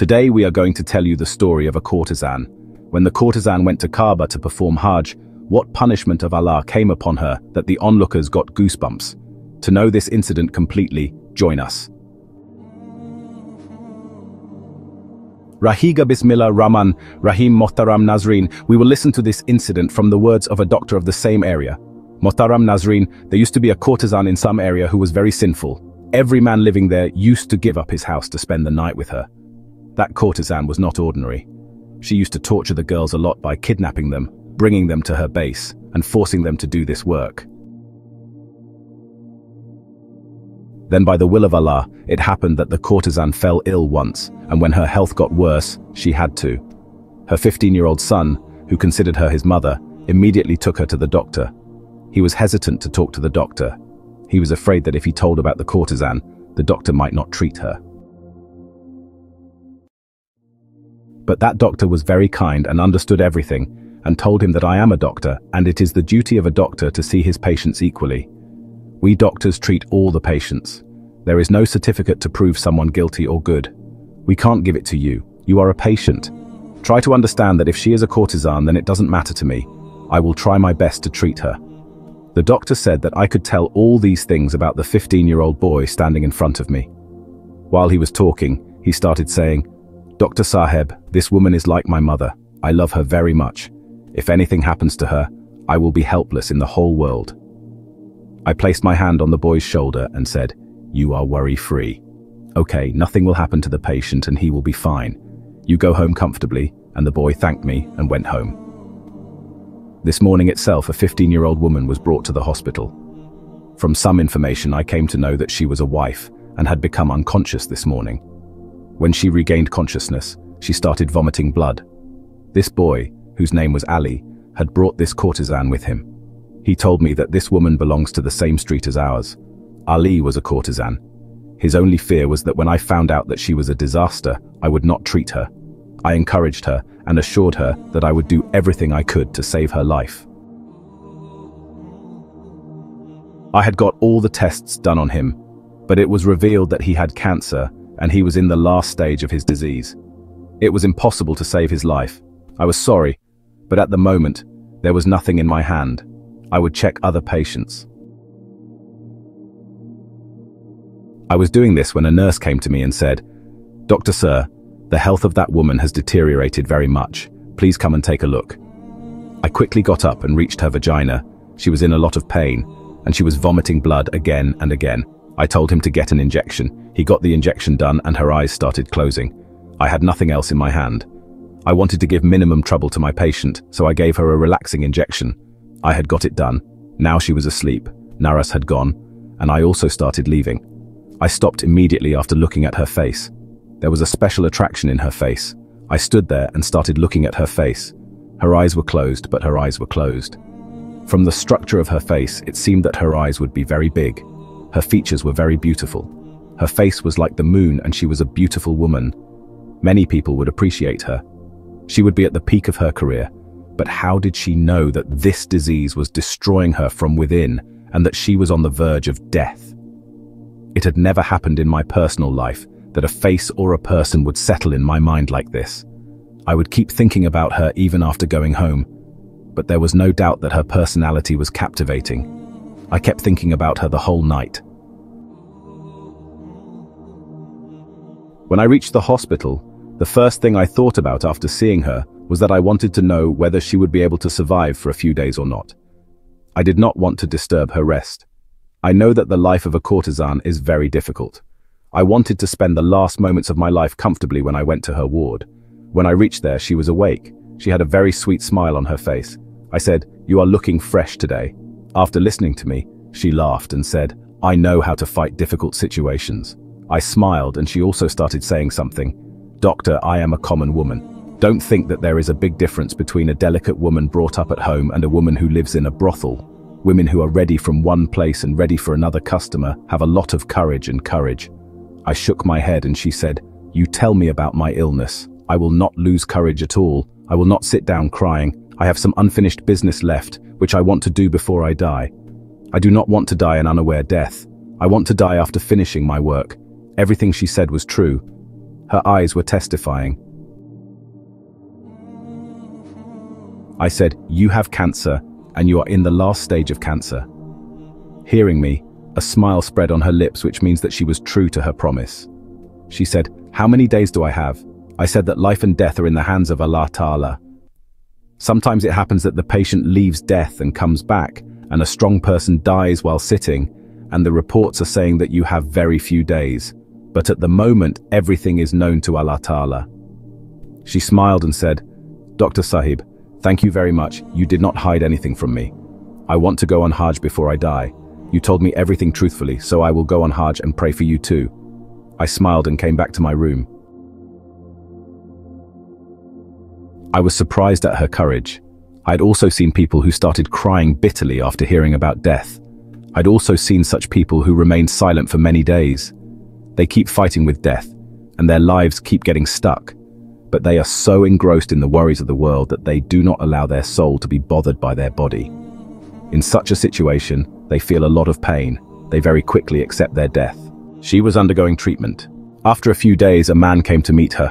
Today we are going to tell you the story of a courtesan. When the courtesan went to Kaaba to perform Hajj, what punishment of Allah came upon her that the onlookers got goosebumps? To know this incident completely, join us. Rahiga Bismillah Rahman Rahim Mohtaram Nazreen, we will listen to this incident from the words of a doctor of the same area. Mohtaram Nazreen, there used to be a courtesan in some area who was very sinful. Every man living there used to give up his house to spend the night with her. That courtesan was not ordinary. She used to torture the girls a lot by kidnapping them, bringing them to her base, and forcing them to do this work. Then by the will of Allah, it happened that the courtesan fell ill once, and when her health got worse, she had to. Her 15-year-old son, who considered her his mother, immediately took her to the doctor. He was hesitant to talk to the doctor. He was afraid that if he told about the courtesan, the doctor might not treat her. But that doctor was very kind and understood everything, and told him that I am a doctor, and it is the duty of a doctor to see his patients equally. We doctors treat all the patients. There is no certificate to prove someone guilty or good. We can't give it to you. You are a patient. Try to understand that if she is a courtesan, then it doesn't matter to me. I will try my best to treat her. The doctor said that I could tell all these things about the 15-year-old boy standing in front of me. While he was talking, he started saying, Dr. Saheb, this woman is like my mother. I love her very much. If anything happens to her, I will be helpless in the whole world. I placed my hand on the boy's shoulder and said, You are worry-free. Okay, nothing will happen to the patient and he will be fine. You go home comfortably, and the boy thanked me and went home. This morning itself, a 15-year-old woman was brought to the hospital. From some information, I came to know that she was a wife and had become unconscious this morning. When she regained consciousness, she started vomiting blood. This boy, whose name was Ali, had brought this courtesan with him. He told me that this woman belongs to the same street as ours. Ali was a courtesan. His only fear was that when I found out that she was a disaster, I would not treat her. I encouraged her and assured her that I would do everything I could to save her life. I had got all the tests done on him, but it was revealed that he had cancer and he was in the last stage of his disease. It was impossible to save his life. I was sorry, but at the moment, there was nothing in my hand. I would check other patients. I was doing this when a nurse came to me and said, Dr. Sir, the health of that woman has deteriorated very much. Please come and take a look. I quickly got up and reached her vagina. She was in a lot of pain, and she was vomiting blood again and again. I told him to get an injection. He got the injection done and her eyes started closing. I had nothing else in my hand. I wanted to give minimum trouble to my patient, so I gave her a relaxing injection. I had got it done. Now she was asleep. Naras had gone, and I also started leaving. I stopped immediately after looking at her face. There was a special attraction in her face. I stood there and started looking at her face. Her eyes were closed, but her eyes were closed. From the structure of her face, it seemed that her eyes would be very big. Her features were very beautiful. Her face was like the moon and she was a beautiful woman. Many people would appreciate her. She would be at the peak of her career, but how did she know that this disease was destroying her from within and that she was on the verge of death? It had never happened in my personal life that a face or a person would settle in my mind like this. I would keep thinking about her even after going home, but there was no doubt that her personality was captivating. I kept thinking about her the whole night. When I reached the hospital, the first thing I thought about after seeing her was that I wanted to know whether she would be able to survive for a few days or not. I did not want to disturb her rest. I know that the life of a courtesan is very difficult. I wanted to spend the last moments of my life comfortably when I went to her ward. When I reached there, she was awake. She had a very sweet smile on her face. I said, you are looking fresh today. After listening to me, she laughed and said, I know how to fight difficult situations. I smiled and she also started saying something. Doctor, I am a common woman. Don't think that there is a big difference between a delicate woman brought up at home and a woman who lives in a brothel. Women who are ready from one place and ready for another customer have a lot of courage and courage. I shook my head and she said, You tell me about my illness. I will not lose courage at all. I will not sit down crying. I have some unfinished business left, which I want to do before I die. I do not want to die an unaware death. I want to die after finishing my work. Everything she said was true. Her eyes were testifying. I said, you have cancer, and you are in the last stage of cancer. Hearing me, a smile spread on her lips which means that she was true to her promise. She said, how many days do I have? I said that life and death are in the hands of Allah Ta'ala. Sometimes it happens that the patient leaves death and comes back, and a strong person dies while sitting, and the reports are saying that you have very few days. But at the moment, everything is known to Allah Ta'ala. She smiled and said, Dr. Sahib, thank you very much, you did not hide anything from me. I want to go on Hajj before I die. You told me everything truthfully, so I will go on Hajj and pray for you too. I smiled and came back to my room. I was surprised at her courage. I had also seen people who started crying bitterly after hearing about death. I'd also seen such people who remained silent for many days. They keep fighting with death, and their lives keep getting stuck. But they are so engrossed in the worries of the world that they do not allow their soul to be bothered by their body. In such a situation, they feel a lot of pain. They very quickly accept their death. She was undergoing treatment. After a few days, a man came to meet her.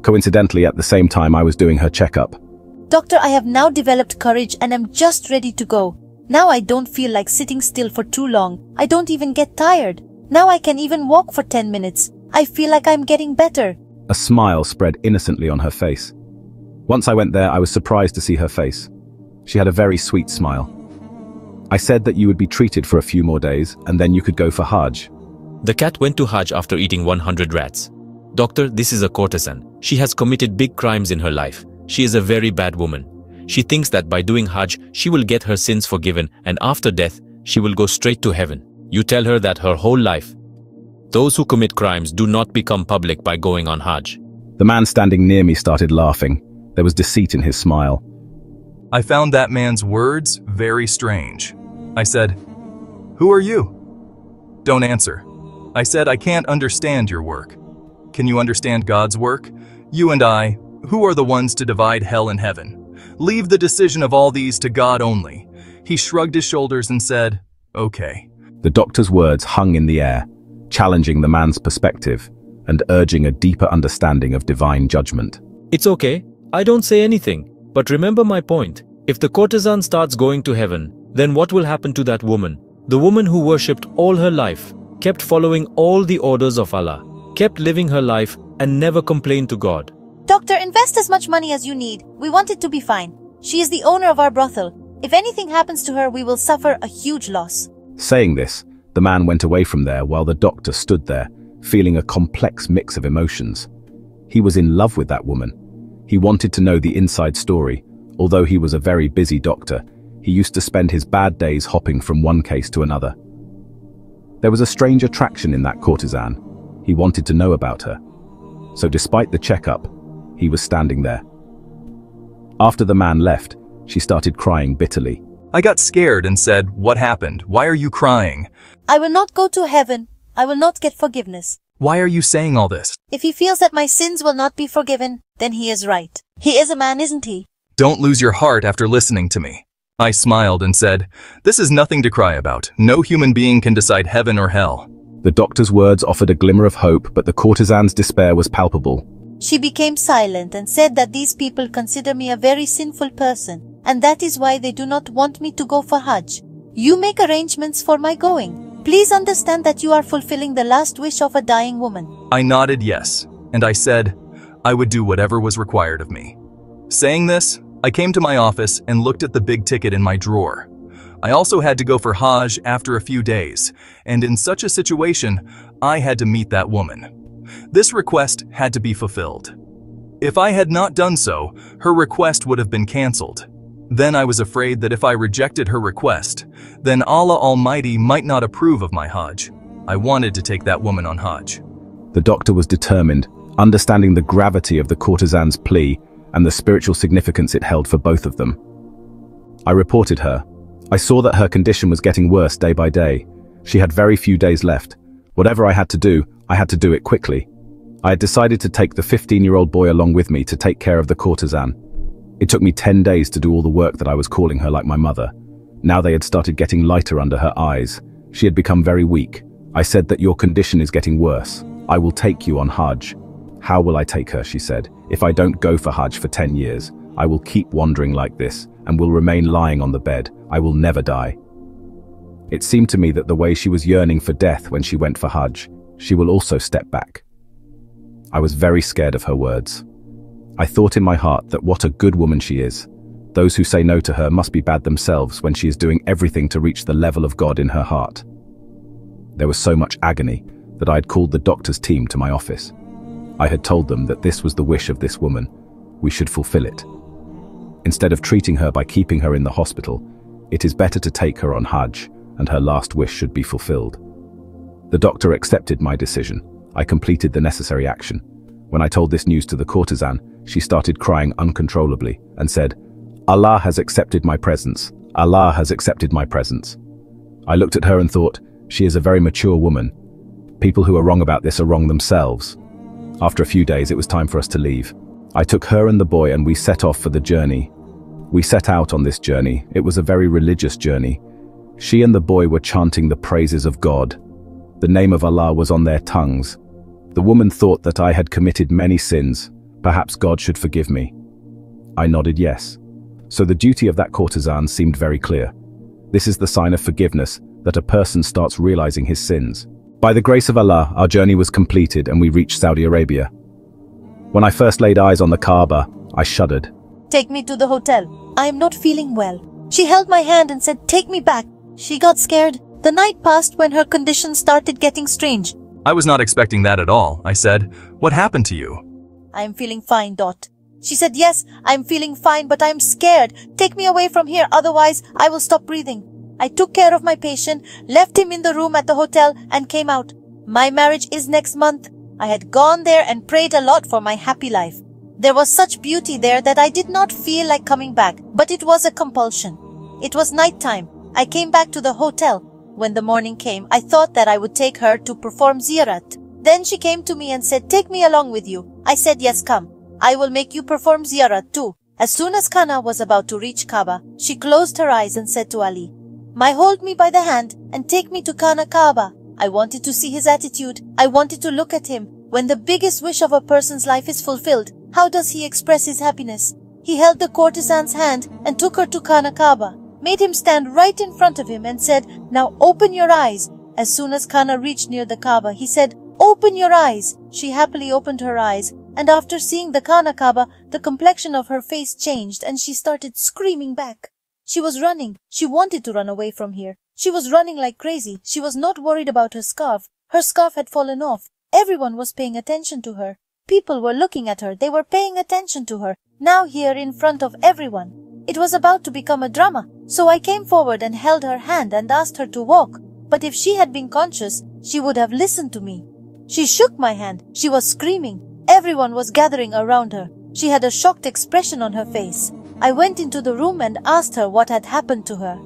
Coincidentally, at the same time I was doing her checkup. Doctor, I have now developed courage and am just ready to go. Now I don't feel like sitting still for too long. I don't even get tired. Now I can even walk for 10 minutes. I feel like I'm getting better. A smile spread innocently on her face. Once I went there, I was surprised to see her face. She had a very sweet smile. I said that you would be treated for a few more days, and then you could go for Hajj. The cat went to Hajj after eating 100 rats. Doctor, this is a courtesan. She has committed big crimes in her life. She is a very bad woman. She thinks that by doing Hajj, she will get her sins forgiven and after death, she will go straight to heaven. You tell her that her whole life. Those who commit crimes do not become public by going on Hajj. The man standing near me started laughing. There was deceit in his smile. I found that man's words very strange. I said, Who are you? Don't answer. I said, I can't understand your work. Can you understand God's work? You and I, who are the ones to divide hell and heaven? Leave the decision of all these to God only. He shrugged his shoulders and said, Okay. The doctor's words hung in the air, challenging the man's perspective and urging a deeper understanding of divine judgment. It's okay. I don't say anything. But remember my point. If the courtesan starts going to heaven, then what will happen to that woman? The woman who worshipped all her life, kept following all the orders of Allah, kept living her life and never complained to God. Doctor, invest as much money as you need. We want it to be fine. She is the owner of our brothel. If anything happens to her, we will suffer a huge loss. Saying this, the man went away from there while the doctor stood there, feeling a complex mix of emotions. He was in love with that woman. He wanted to know the inside story. Although he was a very busy doctor, he used to spend his bad days hopping from one case to another. There was a strange attraction in that courtesan. He wanted to know about her. So despite the checkup, he was standing there. After the man left, she started crying bitterly. I got scared and said, What happened? Why are you crying? I will not go to heaven. I will not get forgiveness. Why are you saying all this? If he feels that my sins will not be forgiven, then he is right. He is a man, isn't he? Don't lose your heart after listening to me. I smiled and said, This is nothing to cry about. No human being can decide heaven or hell. The doctor's words offered a glimmer of hope, but the courtesan's despair was palpable. She became silent and said that these people consider me a very sinful person, and that is why they do not want me to go for Hajj. You make arrangements for my going. Please understand that you are fulfilling the last wish of a dying woman. I nodded yes, and I said, I would do whatever was required of me. Saying this, I came to my office and looked at the big ticket in my drawer. I also had to go for Hajj after a few days, and in such a situation, I had to meet that woman. This request had to be fulfilled. If I had not done so, her request would have been cancelled. Then I was afraid that if I rejected her request, then Allah Almighty might not approve of my Hajj. I wanted to take that woman on Hajj. The doctor was determined, understanding the gravity of the courtesan's plea and the spiritual significance it held for both of them. I reported her. I saw that her condition was getting worse day by day. She had very few days left. Whatever I had to do, I had to do it quickly. I had decided to take the 15-year-old boy along with me to take care of the courtesan. It took me 10 days to do all the work that I was calling her like my mother. Now they had started getting lighter under her eyes. She had become very weak. I said that your condition is getting worse. I will take you on Hajj. How will I take her, she said. If I don't go for Hajj for 10 years, I will keep wandering like this and will remain lying on the bed. I will never die. It seemed to me that the way she was yearning for death when she went for Hajj, she will also step back. I was very scared of her words. I thought in my heart that what a good woman she is. Those who say no to her must be bad themselves when she is doing everything to reach the level of God in her heart. There was so much agony that I had called the doctor's team to my office. I had told them that this was the wish of this woman. We should fulfill it. Instead of treating her by keeping her in the hospital, it is better to take her on Hajj, and her last wish should be fulfilled. The doctor accepted my decision. I completed the necessary action. When I told this news to the courtesan, she started crying uncontrollably and said, Allah has accepted my presence. Allah has accepted my presence. I looked at her and thought, she is a very mature woman. People who are wrong about this are wrong themselves. After a few days, it was time for us to leave. I took her and the boy and we set off for the journey. We set out on this journey. It was a very religious journey. She and the boy were chanting the praises of God. The name of Allah was on their tongues. The woman thought that I had committed many sins. Perhaps God should forgive me. I nodded yes. So the duty of that courtesan seemed very clear. This is the sign of forgiveness, that a person starts realizing his sins. By the grace of Allah, our journey was completed and we reached Saudi Arabia. When I first laid eyes on the Kaaba, I shuddered. Take me to the hotel. I am not feeling well. She held my hand and said, Take me back. She got scared. The night passed when her condition started getting strange. I was not expecting that at all. I said, What happened to you? I am feeling fine, Dot. She said, Yes, I am feeling fine, but I am scared. Take me away from here, otherwise I will stop breathing. I took care of my patient, left him in the room at the hotel, and came out. My marriage is next month. I had gone there and prayed a lot for my happy life. There was such beauty there that I did not feel like coming back, but it was a compulsion. It was night time. I came back to the hotel. When the morning came, I thought that I would take her to perform ziyarat. Then she came to me and said, take me along with you. I said, yes, come. I will make you perform ziyarat too. As soon as Kana was about to reach Kaaba, she closed her eyes and said to Ali, My hold me by the hand and take me to Khana Kaaba. I wanted to see his attitude. I wanted to look at him. When the biggest wish of a person's life is fulfilled, how does he express his happiness? He held the courtesan's hand and took her to Khana Kaaba, made him stand right in front of him and said, Now open your eyes. As soon as Kana reached near the Kaaba, he said, Open your eyes. She happily opened her eyes and after seeing the Khana Kaaba, the complexion of her face changed and she started screaming back. She was running. She wanted to run away from here. She was running like crazy. She was not worried about her scarf. Her scarf had fallen off. Everyone was paying attention to her. People were looking at her. They were paying attention to her. Now here in front of everyone. It was about to become a drama. So I came forward and held her hand and asked her to walk. But if she had been conscious, she would have listened to me. She shook my hand. She was screaming. Everyone was gathering around her. She had a shocked expression on her face. I went into the room and asked her what had happened to her.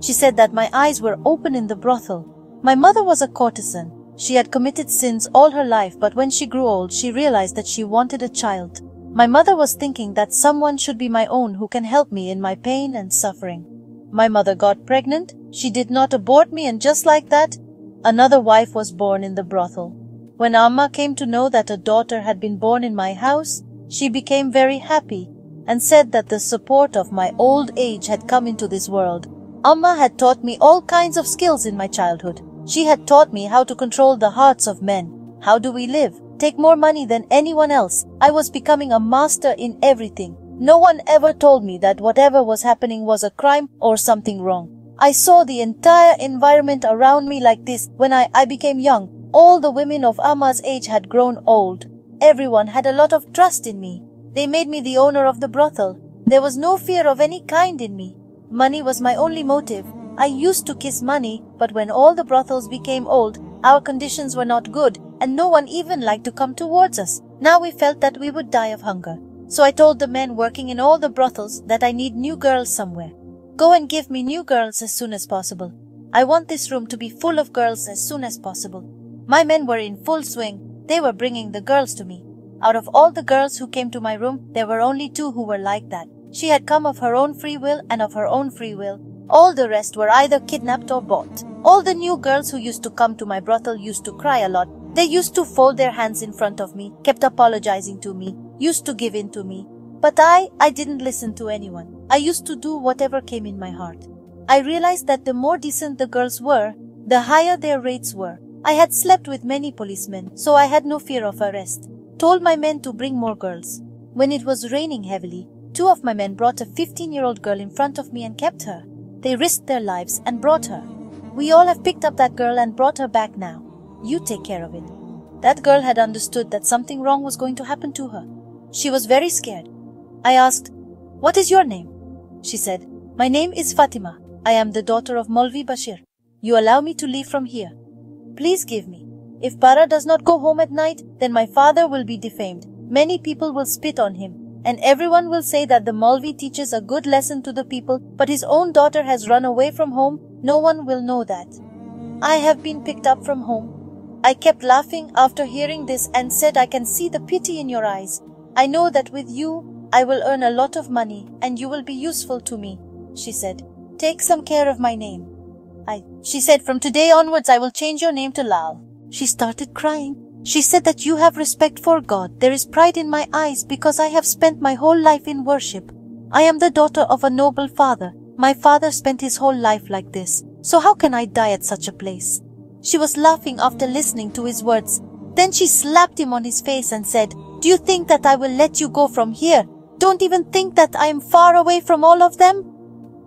She said that my eyes were open in the brothel. My mother was a courtesan. She had committed sins all her life, but when she grew old, she realized that she wanted a child. My mother was thinking that someone should be my own who can help me in my pain and suffering. My mother got pregnant. She did not abort me and just like that, another wife was born in the brothel. When Amma came to know that a daughter had been born in my house, she became very happy and said that the support of my old age had come into this world. Amma had taught me all kinds of skills in my childhood. She had taught me how to control the hearts of men. How do we live? Take more money than anyone else. I was becoming a master in everything. No one ever told me that whatever was happening was a crime or something wrong. I saw the entire environment around me like this when I, I became young all the women of Amma's age had grown old. Everyone had a lot of trust in me. They made me the owner of the brothel. There was no fear of any kind in me. Money was my only motive. I used to kiss money, but when all the brothels became old, our conditions were not good, and no one even liked to come towards us. Now we felt that we would die of hunger. So I told the men working in all the brothels that I need new girls somewhere. Go and give me new girls as soon as possible. I want this room to be full of girls as soon as possible. My men were in full swing. They were bringing the girls to me. Out of all the girls who came to my room, there were only two who were like that. She had come of her own free will and of her own free will. All the rest were either kidnapped or bought. All the new girls who used to come to my brothel used to cry a lot. They used to fold their hands in front of me, kept apologizing to me, used to give in to me. But I, I didn't listen to anyone. I used to do whatever came in my heart. I realized that the more decent the girls were, the higher their rates were. I had slept with many policemen, so I had no fear of arrest. Told my men to bring more girls. When it was raining heavily, two of my men brought a 15-year-old girl in front of me and kept her. They risked their lives and brought her. We all have picked up that girl and brought her back now. You take care of it. That girl had understood that something wrong was going to happen to her. She was very scared. I asked, What is your name? She said, My name is Fatima. I am the daughter of Molvi Bashir. You allow me to leave from here. Please give me. If Para does not go home at night, then my father will be defamed. Many people will spit on him, and everyone will say that the Molvi teaches a good lesson to the people, but his own daughter has run away from home. No one will know that. I have been picked up from home. I kept laughing after hearing this and said I can see the pity in your eyes. I know that with you, I will earn a lot of money and you will be useful to me, she said. Take some care of my name. I, she said, from today onwards I will change your name to Lal. She started crying. She said that you have respect for God. There is pride in my eyes because I have spent my whole life in worship. I am the daughter of a noble father. My father spent his whole life like this. So how can I die at such a place? She was laughing after listening to his words. Then she slapped him on his face and said, Do you think that I will let you go from here? Don't even think that I am far away from all of them?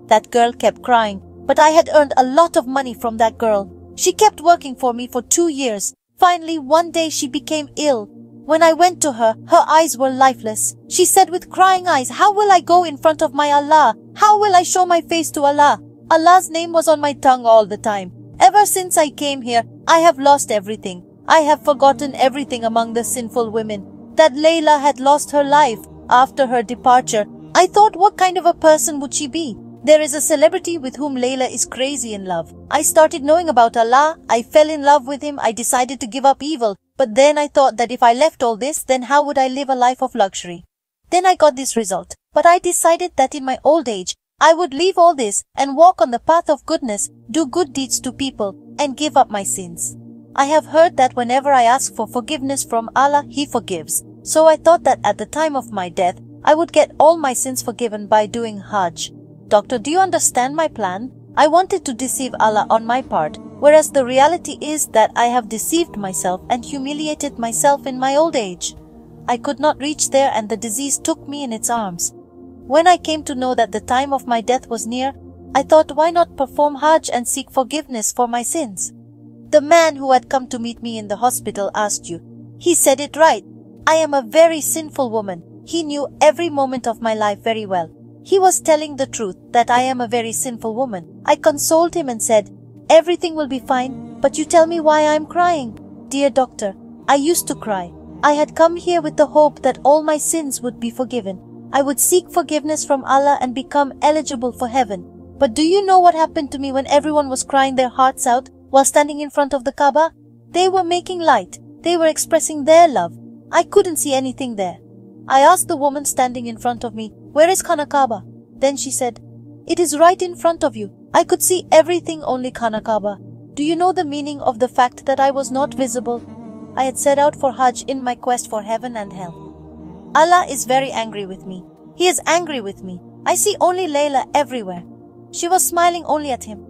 That girl kept crying, but I had earned a lot of money from that girl. She kept working for me for two years. Finally, one day she became ill. When I went to her, her eyes were lifeless. She said with crying eyes, How will I go in front of my Allah? How will I show my face to Allah? Allah's name was on my tongue all the time. Ever since I came here, I have lost everything. I have forgotten everything among the sinful women. That Layla had lost her life after her departure. I thought what kind of a person would she be? There is a celebrity with whom Layla is crazy in love. I started knowing about Allah. I fell in love with him. I decided to give up evil. But then I thought that if I left all this, then how would I live a life of luxury? Then I got this result. But I decided that in my old age, I would leave all this and walk on the path of goodness, do good deeds to people, and give up my sins. I have heard that whenever I ask for forgiveness from Allah, He forgives. So I thought that at the time of my death, I would get all my sins forgiven by doing Hajj. Doctor, do you understand my plan? I wanted to deceive Allah on my part, whereas the reality is that I have deceived myself and humiliated myself in my old age. I could not reach there and the disease took me in its arms. When I came to know that the time of my death was near, I thought why not perform Hajj and seek forgiveness for my sins? The man who had come to meet me in the hospital asked you. He said it right. I am a very sinful woman. He knew every moment of my life very well. He was telling the truth that I am a very sinful woman. I consoled him and said, Everything will be fine, but you tell me why I am crying. Dear doctor, I used to cry. I had come here with the hope that all my sins would be forgiven. I would seek forgiveness from Allah and become eligible for heaven. But do you know what happened to me when everyone was crying their hearts out while standing in front of the Kaaba? They were making light. They were expressing their love. I couldn't see anything there. I asked the woman standing in front of me, where is Khanakaba? Then she said, It is right in front of you. I could see everything only Khanakaba. Do you know the meaning of the fact that I was not visible? I had set out for Hajj in my quest for heaven and hell. Allah is very angry with me. He is angry with me. I see only Layla everywhere. She was smiling only at him.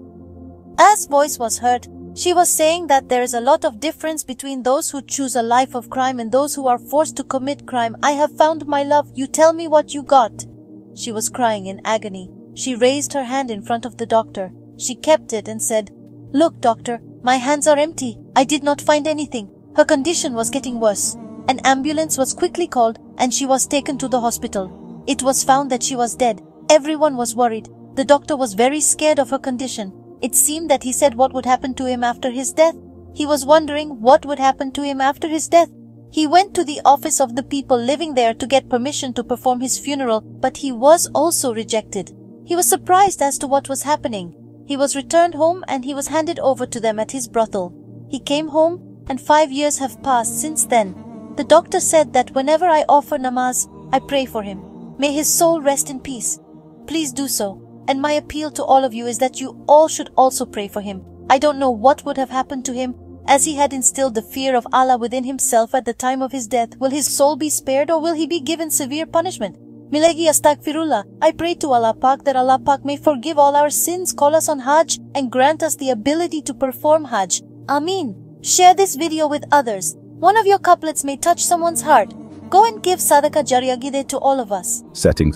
As voice was heard, she was saying that there is a lot of difference between those who choose a life of crime and those who are forced to commit crime. I have found my love. You tell me what you got. She was crying in agony. She raised her hand in front of the doctor. She kept it and said, Look, doctor, my hands are empty. I did not find anything. Her condition was getting worse. An ambulance was quickly called and she was taken to the hospital. It was found that she was dead. Everyone was worried. The doctor was very scared of her condition. It seemed that he said what would happen to him after his death. He was wondering what would happen to him after his death. He went to the office of the people living there to get permission to perform his funeral, but he was also rejected. He was surprised as to what was happening. He was returned home and he was handed over to them at his brothel. He came home and five years have passed since then. The doctor said that whenever I offer namaz, I pray for him. May his soul rest in peace. Please do so. And my appeal to all of you is that you all should also pray for him. I don't know what would have happened to him as he had instilled the fear of Allah within himself at the time of his death, will his soul be spared or will he be given severe punishment? Milagi Astaghfirullah, I pray to Allah Pak that Allah Pak may forgive all our sins, call us on Hajj, and grant us the ability to perform Hajj. Ameen. Share this video with others. One of your couplets may touch someone's heart. Go and give Sadaqah Jariyagide to all of us. Settings